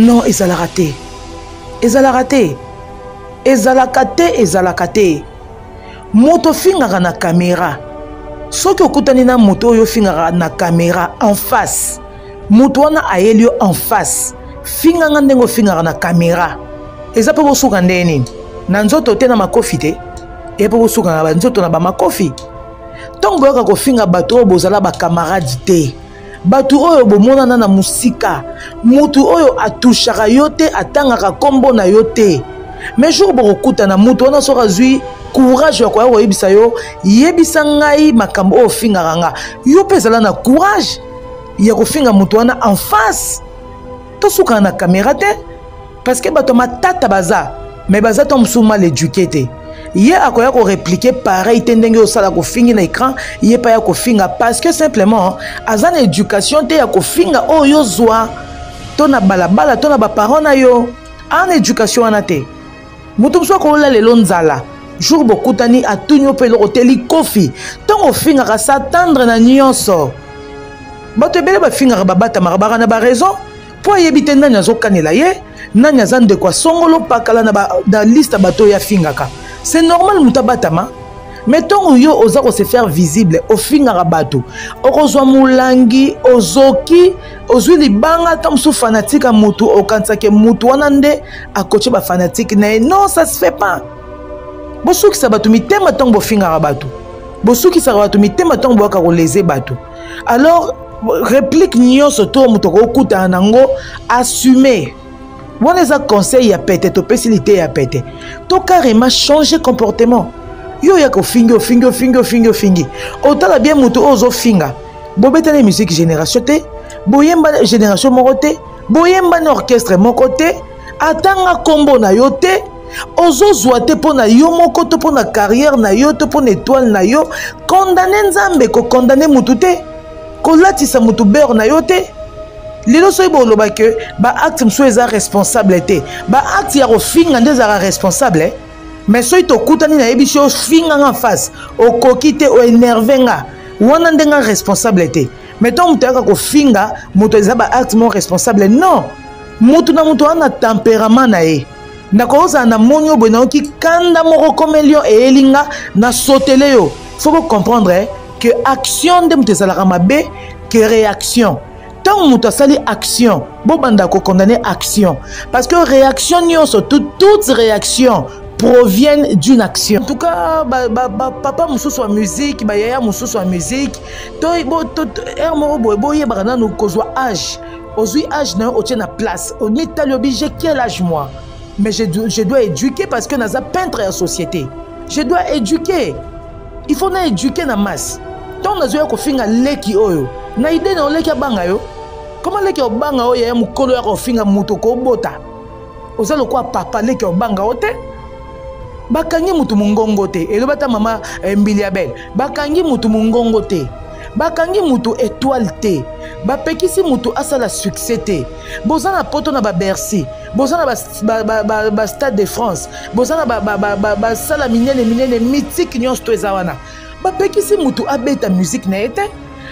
non ezalaka te ezalaka te ezalaka te ezalaka te moto ofingaka na kamera soki okutani na moto oyo ofingaka na kamera en face moto wana ayeli yo en face finganga ndenge ofingaka na kamera eza mpe bosuka ndenge nini na nzoto te na makofi te eye mpe bosuka na banzoto na bamakofi ntango boyaka kofinga bato oyo bozala bakamarade te bato oyo bomonana na mosika moto oyo atushaka yo te atangaka nkombo na yo te mais jour bokokutana moto wana soki azwi courage ya koya koyebisa yo yebisa ngai makambo oyo ofingaka nga yo mpe ezala na courage ya kofinga moto wana en face tosukana na kamera te parce que bato ya matata baza mais baza to mosusu mal eduqué te ye akoya koreplike pareil te ndenge osala kofingi na écran ye mpe ya kofinga parce que simplement aza na éducation te ya kofinga oyo oh, yozwa to na balabala to na baparent na yo ana éducation wana te moto mosusu akolola lelo nzala jour bokutani atuni yo mpe eloko te likofi ntango ofingaka sa tendre na nyonso bato ebele bafingaka babatamaka baka na baraison mpo ayebi te nani azokanela ye nani aza ndeko ya songolo pakala na, ba, na liste ya bato oyo afingaka c'est normal moto abatama me ntongo yo oza kose faire visible ofingaka bato okozwa molangi ozoki ozwi libanga ata mosusu fanatike ya motu okanisake motu wana nde akoce bafanatike na ye non ça se fait pas bosukisa bato mitema ntango bofingaka bato bosukisaka bato mitema ntango boyaka koleze bato alors réplique nyonso to moto akokutana nango assume wana eza conseil ya pete topesi liteya ya pete to carrément changer comportement yo oyaka ofingi ofingi ofingi ofingi ofingi otala bien moto oyo ozofinga bobetani musique génération te boyemba génération moko te boyemba na orchestre moko te atanga nkombo na yo te ozozwa te mpo na yo moko to mpo na carrière na yo to mpo na etoile na yo kondane nzambe kokondane motu te kolatisa motu beure na yo te lelo soki boloba ke baacte mosusu eza responsable te baacte ya kofinga nde ezalaka responsable eh? mais soki tokutani nayebisi ofinga nga face okoki te oenerve nga wana nde nga responsable te mais ntango moto ayaka kofinga moto eza baacte moko responsable non moto na moto wana temperament na ye nakozala na moni oboye nayoki kanda moko komeli yo eyeli nga na sotele yo fo bocomprendre eh, que action nde moto ezalaka mabe que réaction ntango moto asali action bobanda kokondane action parce que réaction nyonso toute réaction proviennent d'une action. En tout cas, ba, ba, ba, papa mosusu ya musique, ba yaya mosusu ya musique, to heure moko boye boyebaka nanu kozwa age ozwi age na yo otie na place omitali obi je quel age moi mais je, je dois éduquer parce que naza peintre ya société je dois éduquer il faut na éduquer na masse ntango nazoya kofinga leki oyo na ide na yo leki abanga yo koma leki obanga oyo yaya mokolo ya kofinga moto kobota oza lokola papa leki ya obanga yo te bakangi motu mongongo te elobi ata mama eh, mbili ya bele bakangi motu mongongo te bakangi motu etoile te bapekisi motu asala succès te boza na poto na babercy boza na bastade ba, ba, ba, ba de france boza na basala ba, ba, ba, ba minene minene mythique nyonso to eza wana bapekisi motu abeta miziki na ye te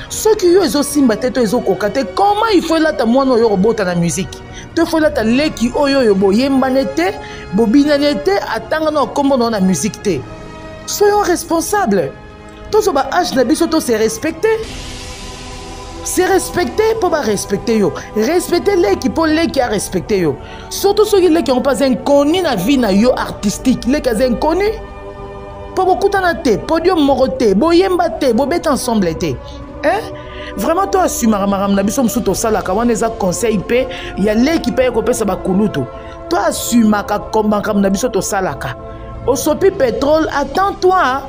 soki yo ezosimba te to ezokoka te comment il faut elata mwana oyo okobota na miziki to fo lata leki oyo oyo boyembane te bobinane te atanga na nkombo na yo na miziki te soyons responsable tozwa ba age na biso to se respecte se respecte mpo barespecte yo respecte leki mpo leki arespecte yo surtout soki leki yango mpe aza inconnu na vie na yo artistique leki aza inconnu mpo bokutana te podium moko te boyemba te bobeta ensemble te eh? vraiment to asumaka makambo na biso mosusu tosalaka wana eza conseil mpe ya leki mpe ekopesa bakulutu to asumaka makambo na biso tosalaka osopi petrole attend toi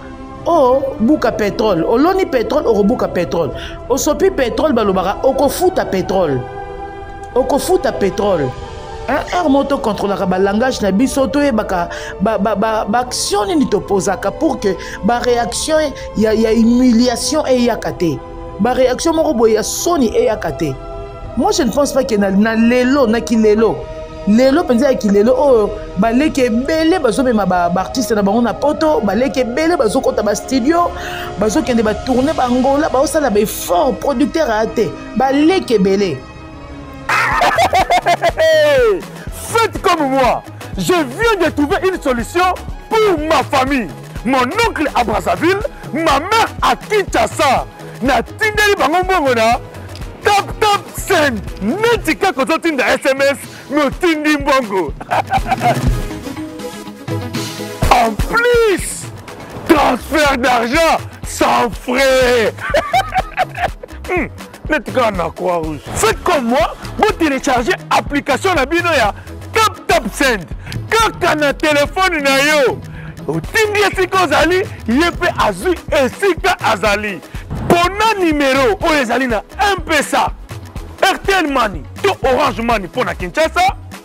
obuka petrole oloni petrole okobuka petrole osopi petrole balobaka okofuta petrole okofuta petrole heure moko tokontrolaka balangage na biso toyebaka baaction nini topozaka pour que baréaction ya, ya humiliation eyaka te bareaction moko boye ya soni eyaka te moi je ne pense pas ke na, na lelo na kilelo lelo mpenza ya kilelo oyo oh, baleki ebele bazomema baartiste na bango na poto baleki ebele bazokɔta bastudio bazokende batourne bangola baosala baeffort producteur aya te baleki ebele faites comme moi je viens de trouver une solution pour ma famille mon oncle à brazzaville ma mère à kinshasa natindeli bango mbongo na tap tap sen neti kaka ozotinda sms me otindi mbongo en plus transfert d'argent sans frais hmm. neti kaka na croix rouge faites comme moi botelecharge application na bino ya taptap send kaka na telefone na yo otindi esika ozali ye mpe azwi esika azali pona nimero oyo ezali na mpesa airtel mani to orange mani mpo na kinshasa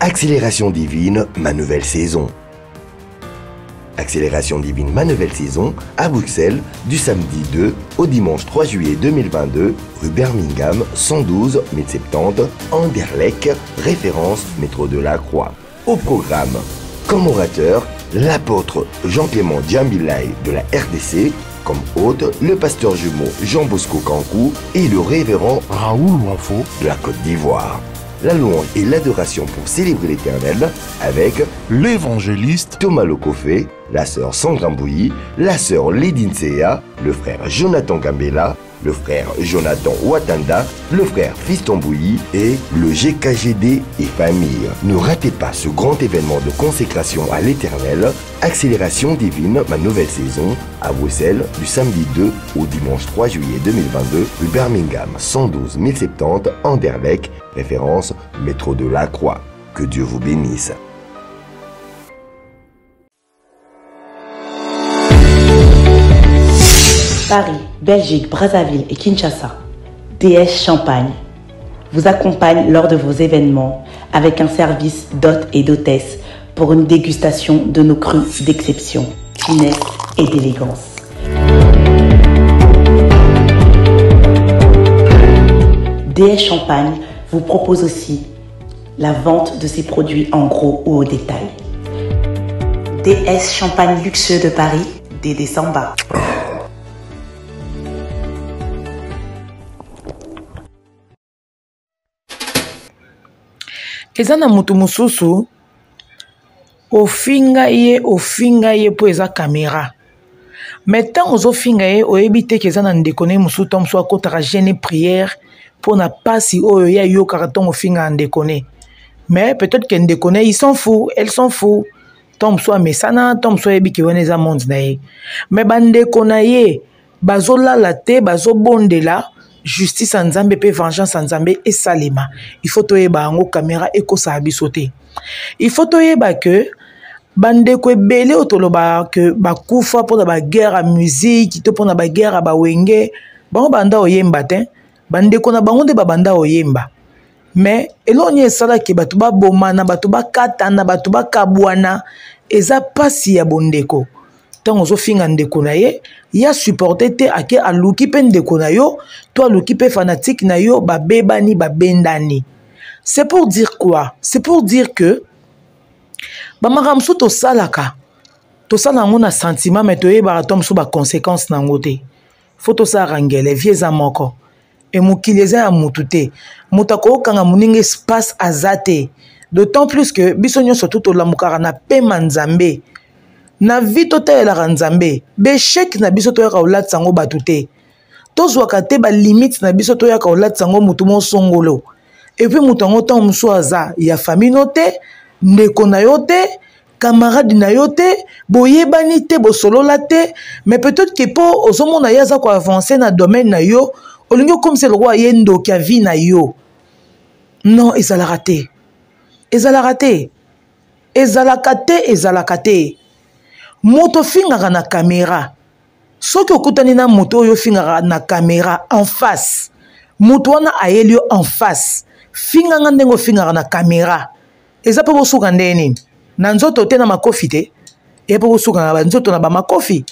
Accélération divine, ma nouvelle saison. Accélération divine, ma nouvelle saison, à Bruxelles, du samedi 2 au dimanche 3 juillet 2022, rue Birmingham, 112, 1070, Anderlecht, référence métro de la Croix. Au programme, comme orateur, l'apôtre Jean-Clément Djambilay de la RDC, comme hôte, le pasteur jumeau Jean Bosco Cancou et le révérend Raoul Wanfo de la Côte d'Ivoire la louange et l'adoration pour célébrer l'Éternel avec l'évangéliste Thomas Locofé, la sœur Sandra la sœur Lédine Sea, le frère Jonathan Gambela, le frère Jonathan Watanda, le frère Fiston Bouilly et le GKGD et famille. Ne ratez pas ce grand événement de consécration à l'éternel, Accélération Divine, ma nouvelle saison, à Bruxelles, du samedi 2 au dimanche 3 juillet 2022, rue Birmingham, 112 070, Anderlecht, référence métro de la Croix. Que Dieu vous bénisse. Paris, Belgique, Brazzaville et Kinshasa, DS Champagne vous accompagne lors de vos événements avec un service d'hôte et d'hôtesse pour une dégustation de nos crus d'exception, finesse et d'élégance. DS Champagne vous propose aussi la vente de ses produits en gros ou au détail. DS Champagne luxueux de Paris, DD Samba. eza na moto mosusu ofinga ye ofinga ye mpo eza kamera me ntango ozofinga ye oyebi te ke eza na ndeko na ye mosusu ntango mosusu akotaka gene priere mpo na mpasi oyo ye ayokaka ntango ofingaka ndeko ne mais peut-être ke ndeko ne ils sont fou elles sont fou ntango mosusu amesana ntango mosusu ayebi ke wana eza monde na ye me bandeko na ye bazolala te bazobondela justice ya nzambe mpe vengeance ya nzambe esalema il faut toyeba yango kamera ekosaka biso te il faut toyeba ke bandeko ebele oyo tolobaka ke bakufa mpona baguerre ya musike to mpona baguerre ya bawenge bango banda oyemba te bandeko na bango nde babanda koyemba me eloko nini esalaki bato babomana bato bakatana bato bakabwana eza mpasi ya bondeko ntango ozofinga ndeko na ye ya supporte te ake aluki mpe ndeko na yo to aluki mpe fanatike na yo babebani babendani c'est pour dire quoi c'est pour dire que bamakambo mosusu tosalaka tosala yango na sentiment mai toyebaka to mosusu baconséquence na yango te fo tosalaka ngele vie eza moko e mokili eza ya mutu te moto akokanga moninga espace aza te d'autant plus que biso nyonso tu tolamukaka na pema nzambe na vie totalelaka nzambe besheke na biso toyaka kolatisa yango bato te tozwaka te balimite na biso toyaka kolatisa yango motu mosongolo epuis moto yango ntango mosusu aza ya famille no te ndeko na yo te camarade na yo te boyebani te bosolola te mais peut-être que mpo ozomona ye aza koavance na domaine na yo olingi okomisa lokola ye ndoki ya vie na yo non ezalaka te ezalaka te ezalaka te ezalaka te moto ofingaka na kamera soki okutani na moto oyo ofingaka na kamera en face moto wana ayeli yo en face finganga ndenge ofingaka na kamera eza mpo bosuka ndenge nini na nzoto te na makofi te eye mpo bosuka na banzoto na bamakofi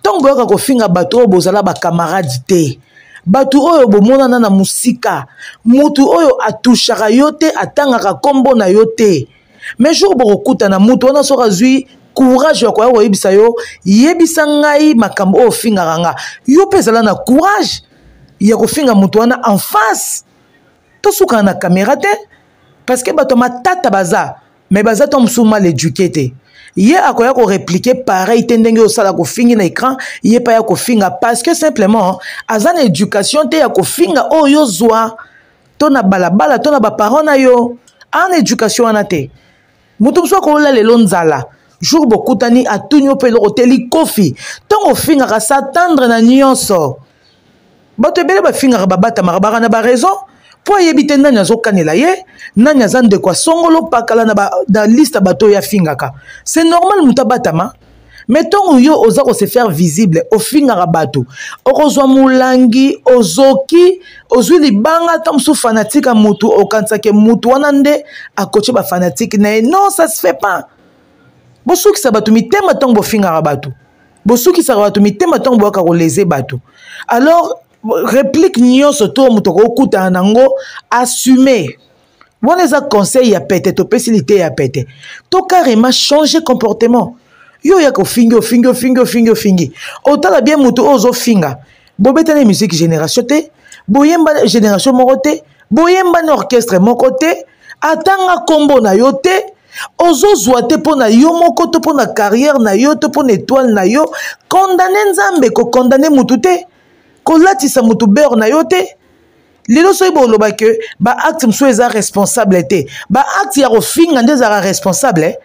ntango boyoka kofinga bato oyo bozala bakamarade te bato oyo bomonana na mosika motu oyo atushaka yo te atangaka nkombo na yo te mais jour bokokutana motu wana soki azwi courage ya koya koyebisa yo yebisa ngai makambo oyo ofingaka nga yo mpe ezala na courage ya kofinga motu wana en face tosukana na kamera te parce que bato ya matata baza mais baza to mosusu mal éduqué te ye akoya koreplike pareil te ndenge osala kofingi na écran ye mpe ya kofinga parce que simplement aza na éducation te ya kofinga oyo oh, ozwa to na balabala to na baparent na yo ana éducation wana te moto mosusu akolola lelo nzala jour bokutani atuni yo mpe eloko te likofi ntango ofingaka sa tendre na nyonso bato ebele bafingaka babatamaka baka na baraison mpo ayebi te nani azokanela ye nani aza ndeko asongolo pakala na, ba, na liste ya bato oyo afingaka se normal moto abatama me ntongo yo oza ko se faire visible ofingaka bato okozwa molangi ozoki ozwi libanga ata mosusu fanatike ya motu okanisake motu wana nde akoce bafanatike na ye non ça se fait pas bosukisa bato mitema ntango bofingaka bato bosukisaka bato mitema ntango boyaka koleze bato alors replique nyonso to moto akokutana na yango assume wana eza conseil ya pete topesi liteya ya pete to carrément change comportement yo oyaka ofingi ofingi ofingi ofingi ofingi otala bien moto oyo ozofinga bobetani musique génération te boyemba génération moko te boyembani orchestre moko te atanga nkombo na yo te ozozwa te mpo na yo moko to mpo na carrière na yo to mpo na étoile na yo condamne nzambe kokondamne motu te kolatisa motu beurre na yo te lelo soki boloba ke baacte mosusu eza responsable te baacte ya kofinga nde ezalaka responsable eh?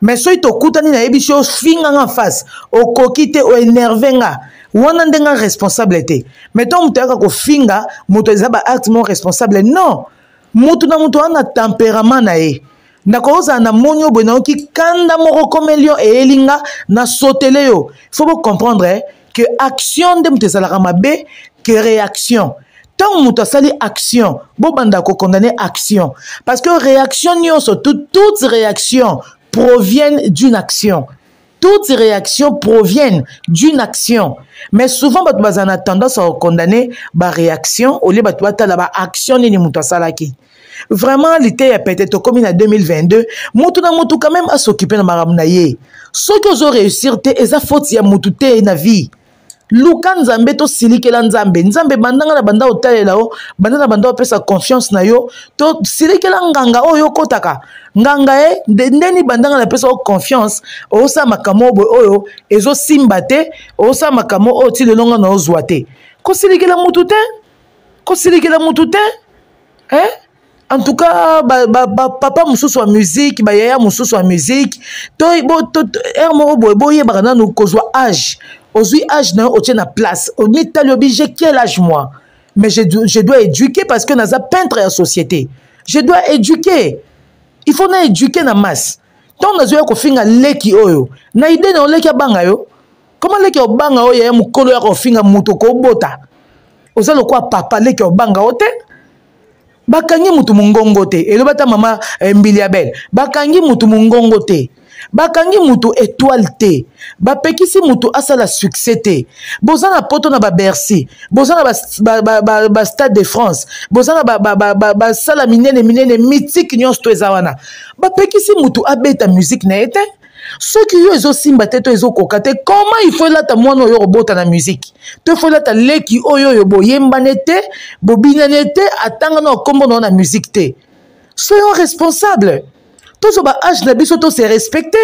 mais soki tokutani nayebi si ofinga nga face okoki te oenerve nga wana nde nga responsable te mais ntango moto ayaka kofinga moto eza baacte mo responsable non moto na moto wana temperament na ye ndako ozala na moni oyo boye nayoki kanda moko komeli yo eyeli nga na sotele yo fo bocomprendre eh? que action nde moto ezalaka mabe que réaction ntango moto asali action bobanda kokondane action parce que réaction nyonso toutes toute réactions proviennent d'une action toutes réactions proviennent d'une action mais souvent bato bazala na tendance ya kokondane baréaction olie bato batala baaction nini moto asalaki vraiment liteya pete tokomi na 2022 mutu na mutu quand même asokipe na makambo na ye soki ozo réussir te eza faute ya mutu te na vie luka nzambe tosilikela nzambe nzambe bandanga na banda otalela yo banda na banda opesa confiance na yo tosilikela nganga oyo okotaka nganga ye eh, ndeni bandanga napesa yo confiance osala makambo oyo oyo ezosimba te osala makambo oyo ti lelonga na ozwa te kosilikela mutu te kosilikela mutu te hein? en tout cas ba, ba, ba, papa mosusu ya musike bayaya mosusu ya musike to ere moko boye boyebaka nanu kozwa age ozwi age na yo otie na place omitali obi je quel age moi mais je, je dois éduquer parce que naza peintre ya société je dois éduquer il faut na éduquer na masse ntango nazoya kofinga leki oyo na ide na yo leki abanga yo koma leki ya obanga oyo yaya mokolo ya kofinga moto kobota oza lokola papa leki ya obanga o te bakangi motu mongongo te elobi ata mama eh, mbili ya bele bakangi motu mongongo te bakangi motu etoile te bapekisi motu asala succès te boza na poto na babercy boza na bastade ba, ba, ba, ba de france boza na basala ba, ba, ba, ba minene minene mythique nyonso to eza wana bapekisi motu abeta musike na ye te soki yo ezosimba te to ezokoka te comment il faut elata mwana oyo okobota na musique to faut elata leki oyo oyo boyembane te bobinane te atanga na okombo na yo na musique te soyons responsable tozwa ba age na biso to se respecte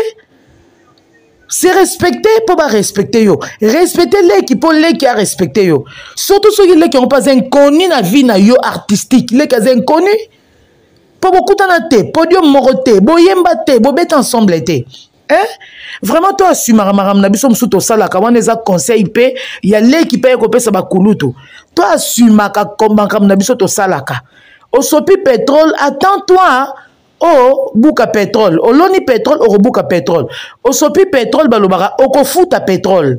se respecte mpo barespecte yo respecte leki mpo leki arespecte yo surtout soki leki yango mpe aza inconnu na vie na yo artistique leki aza inconnu mpo bokutana te podium moko te boyemba te bobeta ensemble te eh? vraiment to asumaka makambo na biso mosusu tosalaka wana eza conseil mpe ya leki mpe ekopesa bakulutu to asumaka makambo na biso tosalaka osopi petrole attend toi obuka petrole oloni petrole okobuka petrole osopi petrole balobaka okofuta petrole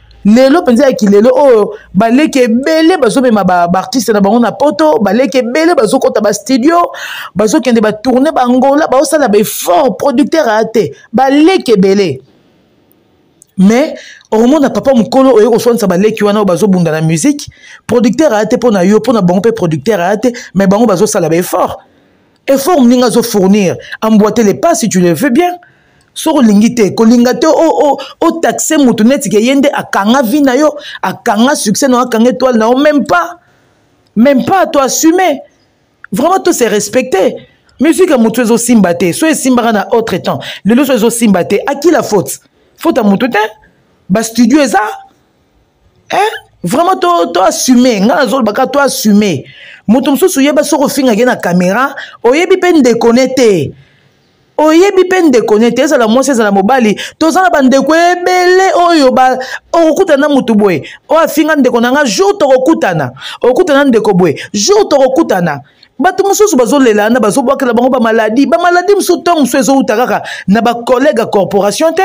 lelo mpenza ya kilelo oyo baleki ebele bazomema baartiste na bango na poto baleki ebele bazokɔta bastudio bazokende batourne bangola baosala baeffort producteur aya te baleki ebele mais omona papa mokolo oye koswanisa baleki wana oyo bazobunda na musike producteur aya te mpo na yo mpo na bango mpe producteur aya te mais bango bazosala baeffort effort moninga azo fournir emboite le pas si tu le veux bien soki olingi te kolinga te otaxe o, o motu neti ke ye nde akanga vi na yo akanga succès na yo akanga étoile na yo même pas même pas to assume vraiment to se respecte musique ya motu ezosimba te so esimbaka na autre temps lelo so ezosimba te aki la faute faute ya motu te bastudio eza eh? vraiment to, to assume ngai nazoloba kaka to assume moto mosusu oyeba soki ofingaki na kamera oyebi mpe ndeko ne te oyebi mpe ndeko ne te ezala mwasi ezala mobali toza na bandeko ebele oyo okokutana na motu boye oyo afinga ndeko na ngai jour tokokutana okutana ndeko boye jour tokokutana bato mosusu bazolela na bazobwakela bango bamaladi bamaladi mosusu ntango mosusu ezowuta kaka na bacollègue ya corporation te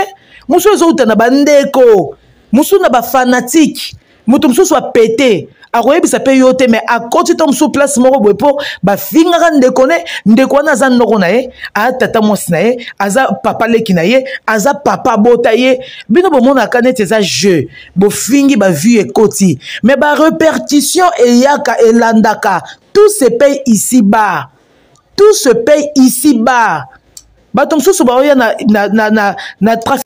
mosusu ezowuta na bandeko mosusu na bafanatike moto mosusu apete akoyebisa mpe yo te mais akoti to mosusu place moko boye mpo bafingaka ndeko ne ndeko wana aza ndoko na ye aza tata mwasi na ye aza papa leki na ye aza papa bota ye bino bomonaka neti eza jeu bofingi bavue ekoti mais barepercussion eyaka elandaka tout se paye ici bas tout se paye ici bas bato mosusu baoya na, na, na, na, na trafic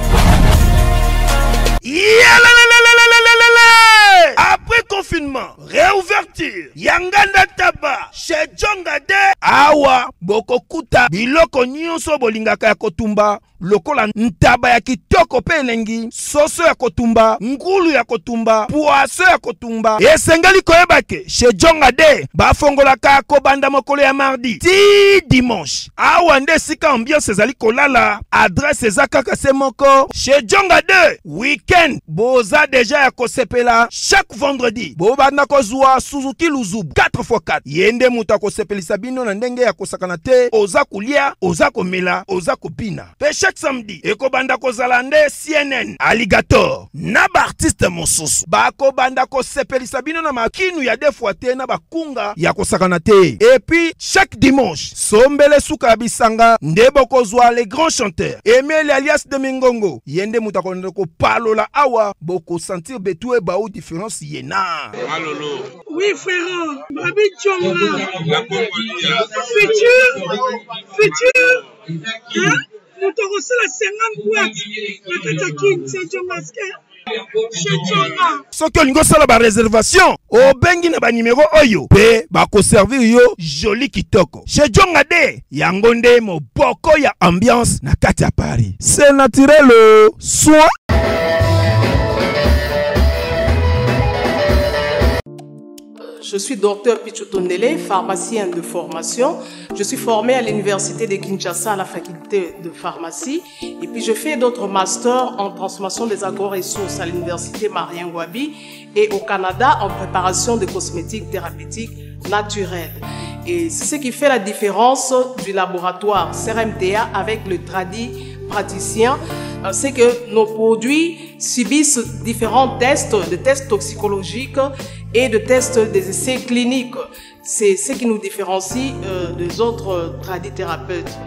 après confinement réouverture ya nganda taba chez jonga de awa bokokuta biloko nyonso bolingaka ya kotumba lokola ntaba ya kitoko mpe elengi soso ya kotumba ngulu ya kotumba pwaso ya kotumba esengeli koyeba ke chez jonga de bafongolaka kobanda mokolo ya mardi ti dimanche awa nde esika ambiance ezali kolala adresse eza kaka se moko chez jonga 2 weekend boza deja ya kosepela chaque vendredi bobanda kozwa suzuki luzubu 4 fois 4 ye nde moto akosepelisa bino na ndenge ya kosakana te oza kolia oza komela oza kobina mpe chaque samedi ekobanda kozala nde cnn alligator na baartiste mosusu bakobanda kosepelisa bino na makinu ya defwa te na bakunga ya kosakana te epuis chaque dimanche sombele suka ya bisanga nde bokozwa le grand chanteur emeli alias de mingongo ye nde moto akolanda kopalola awa bokosentir betue bao différence yena Malolo. Oui, frérot. Babi Tchonga. Futur. Futur. moto akosala 50 boite na kati ya kin sejongaske soki olingi osala bareservation obengi na banimero oyo mpe bakoservir yo joli kitoko chez jonga de yango nde moboko ya ambiance na kati ya paris se naturel oh. soin Je suis docteur Pichutunele, pharmacien de formation. Je suis formé à l'université de Kinshasa à la faculté de pharmacie. Et puis je fais d'autres masters en transformation des agro-ressources à l'université Marien Wabi et au Canada en préparation de cosmétiques thérapeutiques naturelles. Et c'est ce qui fait la différence du laboratoire CRMTA avec le tradit praticiens, c'est que nos produits subissent différents tests, de tests toxicologiques et de tests des essais cliniques. C'est ce qui nous différencie euh, des autres euh, tradithérapeutes.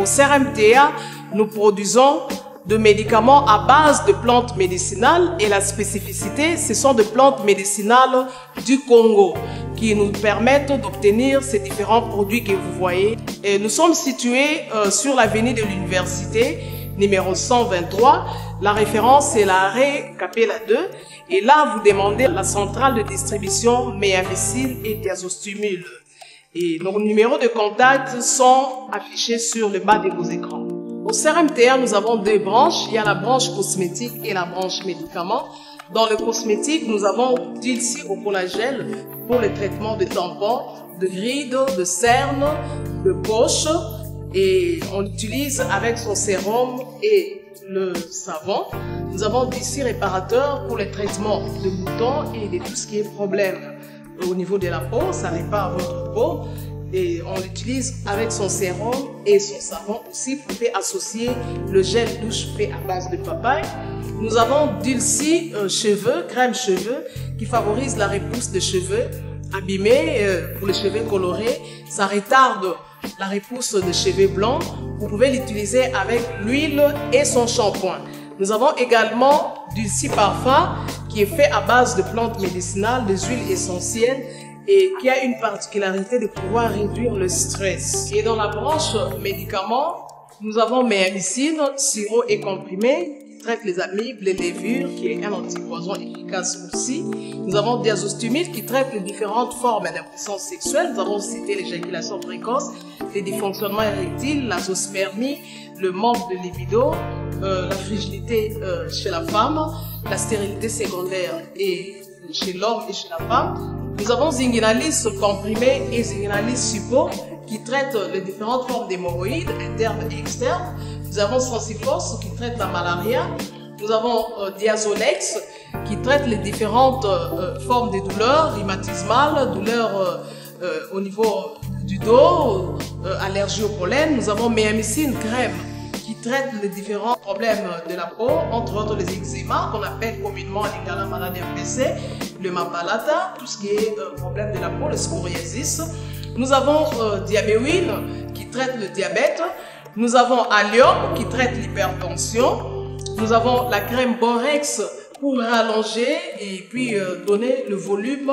Au CRMTA, nous produisons de médicaments à base de plantes médicinales et la spécificité, ce sont des plantes médicinales du Congo qui nous permettent d'obtenir ces différents produits que vous voyez. Et nous sommes situés euh, sur l'avenue de l'université numéro 123. La référence est l'arrêt Capella 2. Et là, vous demandez la centrale de distribution Méavicil et Thiazostimule. Et nos numéros de contact sont affichés sur le bas de vos écrans. Au CRMTA, nous avons deux branches. Il y a la branche cosmétique et la branche médicaments. Dans le cosmétique, nous avons d'ici au collagène pour le traitement de tampons, de rides, de cernes, de poches. Et on l'utilise avec son sérum et le savon. Nous avons d'ici réparateur pour le traitement de boutons et de tout ce qui est problème au niveau de la peau. Ça n'est pas votre peau et on l'utilise avec son sérum et son savon aussi pour faire associer le gel douche fait à base de papaye. Nous avons Dulcie euh, cheveux, crème cheveux qui favorise la repousse de cheveux abîmés euh, pour les cheveux colorés. Ça retarde la repousse de cheveux blancs. Vous pouvez l'utiliser avec l'huile et son shampoing. Nous avons également Dulcie parfum qui est fait à base de plantes médicinales, des huiles essentielles et qui a une particularité de pouvoir réduire le stress. Et dans la branche médicaments, nous avons Méamicine, sirop et comprimé, qui traite les amibes, les levures, qui est un antipoison efficace aussi. Nous avons Diazostumide, qui traite les différentes formes d'impression sexuelle. Nous avons cité l'éjaculation précoce, les dysfonctionnements érectiles, la le manque de libido, euh, la fragilité euh, chez la femme, la stérilité secondaire et chez l'homme et chez la femme, nous avons Zinginalis comprimé et Zinginalis suppo qui traitent les différentes formes d'hémorroïdes internes et externes. Nous avons Sensifos qui traite la malaria. Nous avons Diazonex euh, Diazolex qui traite les différentes euh, euh, formes de douleurs rhumatismales, douleurs au niveau du dos, allergies au pollen. Nous avons Méamicine crème qui traite les différents problèmes de la peau, entre autres les eczémas qu'on appelle communément les lingala maladie MPC le mapalata, tout ce qui est euh, problème de la peau, le scoriasis. Nous avons euh, diabéwine qui traite le diabète. Nous avons Allium qui traite l'hypertension. Nous avons la crème Borex pour rallonger et puis euh, donner le volume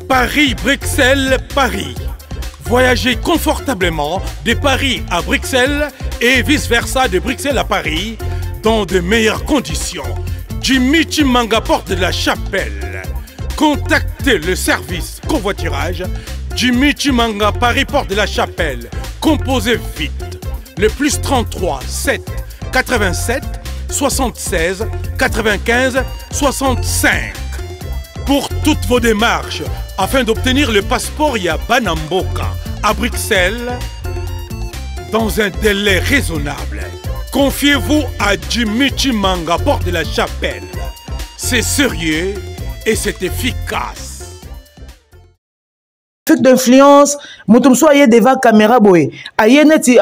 Paris-Bruxelles-Paris. Voyagez confortablement de Paris à Bruxelles et vice-versa de Bruxelles à Paris dans de meilleures conditions. Jimmy Chimanga porte de la chapelle. Contactez le service covoiturage Jimmy Chimanga Paris porte de la chapelle. Composez vite le plus 33 7 87 76 95 65 pour toutes vos démarches afin d'obtenir le passeport Yabanamboka à Bruxelles dans un délai raisonnable. Confiez-vous à Jimichi à porte de la chapelle. C'est sérieux et c'est efficace. trafic d'influence moto mosusu aye devant caméra boye aye neti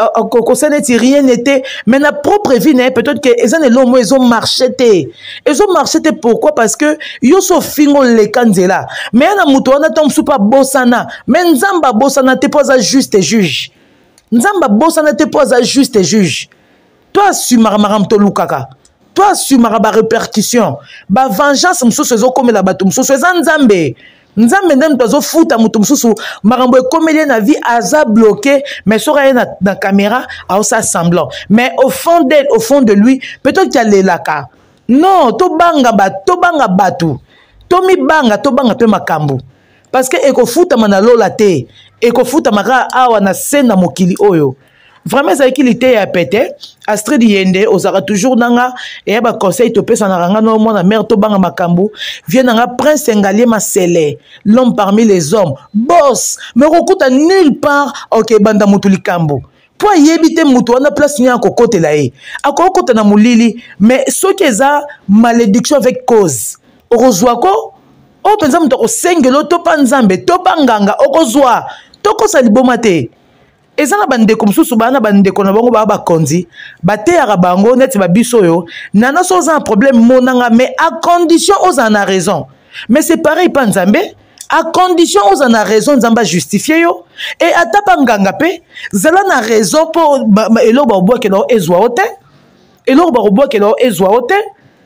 kosa neti rien n'était mais na propre vie na ye peut-être ke eza na eloko moko ezo marche te ezo marche te pourquoi parce que yo so ofinga oleka nzela mais ya na moto wana ntango mosusu mpe abosana mais nzambe abosana te mpo aza juste juge nzambe abosana te mpo aza juste juge to asumaka makambo tolukaka to asumaka barepercussion bavengeance mosusu ezokomela bato mosusu eza nzambe nzambe nde moto azofuta moto mosusu makambo ekomeli ye na vie aza bloke mais soki aye na, na caméra aosa semblant mais au fond d'elle au fond de lui peut-être ki alelaka non tobanga bato tobanga bato tomibanga tobanga mpe makambo parce que ekofutama na lola te ekofutama kaka awa na se na mokili oyo vraiment ezalaki liteya ya pete astrid yende ozalaka toujours nanga eya baconseil topesanaka nga no mwana mare tobanga makambo vie nanga prince engalie masele l'homme parmi les hommes bos me okokuta nulle part okebanda motu likambo mpo ayebi te moto wana place nini akokotela ye akoki kota na molili mais soki eza malédiction avec cause okozwa ko oyo mpenza moto akosengeli otopa nzambe topa nganga okozwa tokosa liboma te eza na bandeko mosusu baa na bandeko na bango baa bakonzi bateyaka bango neti babiso oyo nana so oza na problème monanga mais à condition ozala na raison mais c'est pareil mpa nzambe à condition ozala na raison nzambe ajustifie yo e ata mpa nganga mpe zala na raison mpo eloko bakobwakela yo ezwa yo te eloko bakobwakela yo ezwa yo te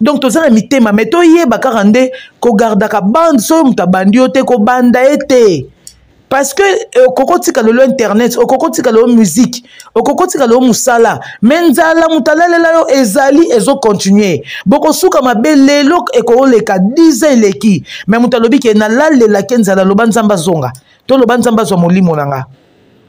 donc toza na mitema mai toyeba kaka nde kogardaka bande soki moto abandi yo te kobanda ye te parce que eh, okoki otika lelo internet okoki otika lelo musique okoki otika lelo mosala me nzala moto alalela yo ezali ezokontinue bokosuka mabe lelo ekooleka 10 ans eleki me moto alobi ke nalalelaki nzala loba nzambe azonga to loba nzambe azwa molimo na nga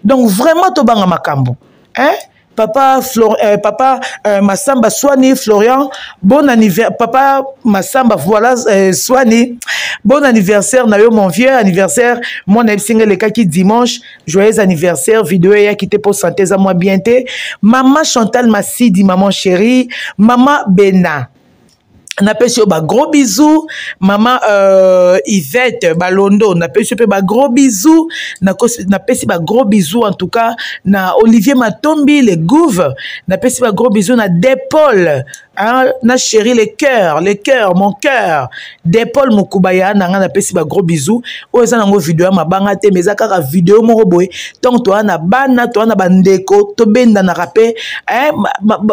donc vraiment tobanga makambo hein? papa Flor, euh, papa euh, Massamba Swani Florian bon anniversaire papa Massamba voilà euh, Swani bon anniversaire na yo mon vieux anniversaire moi na singa le kaki dimanche joyeux anniversaire vidéo ya kité pour santé za moi bien te maman Chantal Massidi maman chérie maman Bena napesi yo bagros bisou mama euh, ivette balondo napesi yo mpe bagros bisou napesi bagros bisou en tout cas na olivier matombi le gouve napesi bagros bisou na depole hein, na chéri le cœur le cœur mon cœur depole mokubaya na ngai napesi bagros bisou oyo eza nango video ya mabanga te mais eza kaka video moko boye ntango toza na bana toza na bandeko tobendanaka mpe eh,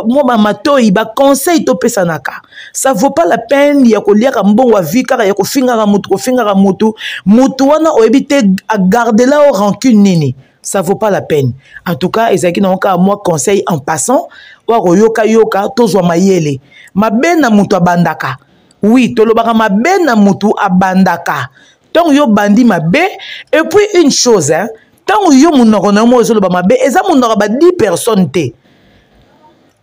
mwa bamatoi baconseil topesanaka ça vaut pas la peine ya koliaka mbongo ya vie kaka ya kofingaka motu kofingaka motu motu wana oyebi te agardela o rancune nini ça vaut pas la peine en tout cas ezalaki nango kaka mwa conseil en passant oyo akoyokayoka tozwa mayele mabe na motu abandaka wi tolobaka mabe na motu abandaka ntango yo obandi mabe et puis une chose hein, ntango yo monoko na yo moko ezoloba mabe eza monoko ya ba 10 personnes te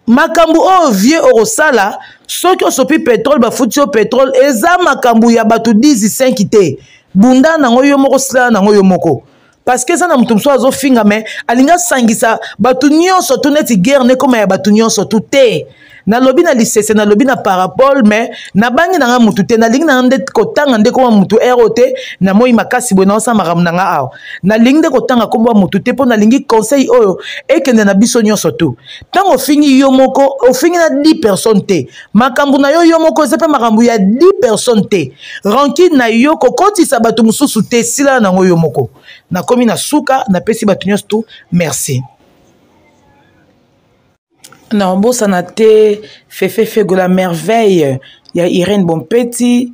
makambo oyo oh, vieux okosala soki osopi petrole bafuti yo petrole eza makambo ya bato 15 te bunda nango yo moko silana nango yo moko parce que eza na moto mosusu azofinga me alingi asangisa bato nyonso to neti guerre nekoma ya bato nyonso to te nalobi na lisese nalobi na parabole me nabangi na ngai motu te nalingi na ngai nde kotanga nde koma motu ere oyo te na moi makasi boye naosala makambo na ngai awa nalingi nde kotanga nkombo ya motu te mpo nalingi conseil oyo ekende na biso nyonso tu ntango ofingi yo moko ofingi na 10 personne te makambo na yo yo moko eza mpe makambo ya 10 personne te rankine na yo kokotisa bato mosusu te silana na yango yo moko nakomi na suka napesi bato nyonso tu merci na obosana te fefefego la merveille ya irene bompeti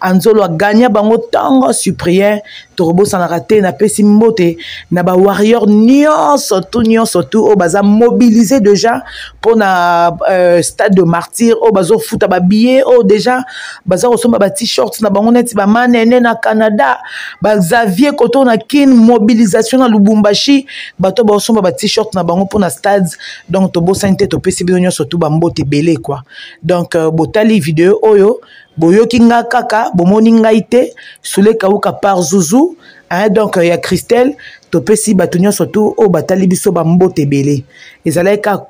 anzolo aganya bango ntongo cyprien tokobosanaka te napesi mbote na bawarrior nyonso tu nyonso tu oyo baza mobilise déjà mpo na euh, stade de martyr oyo bazofuta babillet oyo déjà baza kosomba ba t-shirts na bango neti bamanene na canada baxavier koto na kin mobilisation na lubumbashi bato baosomba ba t-shirt na bango mpo na stade donc tobosani te topesi bino nyonso tu bambote ebele kua donc euh, botali video oyo boyoki nga kaka bomoni ngai te sule kauka par zuzu hein, donc ya christelle topesi bato nyonso tu oyo batali biso bambote ebele ezalaki ka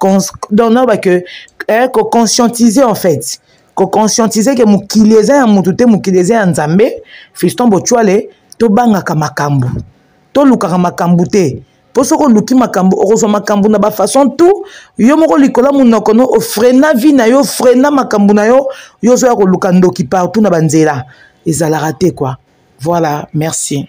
donc noba ke eh, koconscientise en fait koconscientise ke mokili eza ya motu te mokili eza ya nzambe fiston bocuale tobangaka makambo tolukaka makambo te mpo soki oluki makambo okozwa makambo na bafaçon tout yo moko likolo ya monoko no ofrena vie na yo ofrena makambo na yo yo ozoya koluka ndoki partout na banzela ezalaka te kua voilà merci